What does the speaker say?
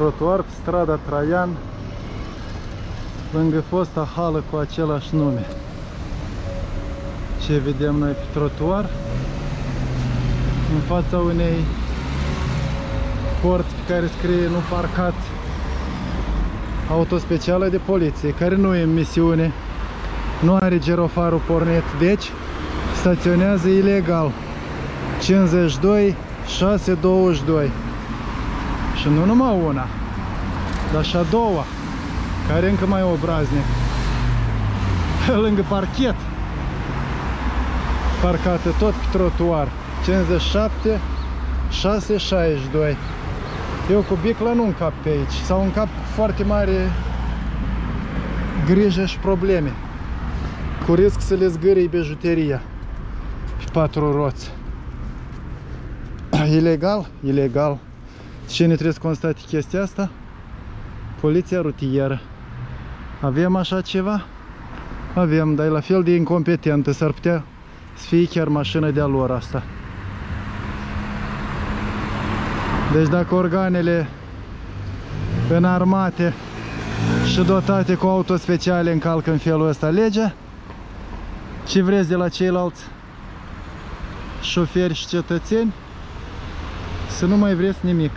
trotuar pe strada Traian, lângă fosta hală cu același nume. Ce vedem noi pe trotuar? În fața unei porți pe care scrie nu parcați autospecială de poliție, care nu e în misiune, nu are gerofarul pornit, deci staționează ilegal. 52 622 și nu numai una dar și a doua care încă mai obraznic. Lângă parchet. Parcată tot pe trotuar. 57 662 eu cu bicla nu încap pe aici. Sau încap cu foarte mare grijă și probleme. Cu risc să le zgârii bijuteria pe patru roți. Ilegal, ilegal. Cine trebuie să constate chestia asta? Poliția rutieră. Avem așa ceva? Avem, dar e la fel de incompetentă. S-ar putea să fie chiar mașină de-a lor asta. Deci dacă organele înarmate și dotate cu auto speciale încalcă în felul ăsta legea, ce vreți de la ceilalți șoferi și cetățeni? să nu mai vreți nimic.